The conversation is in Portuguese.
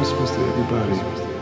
Christmas to everybody.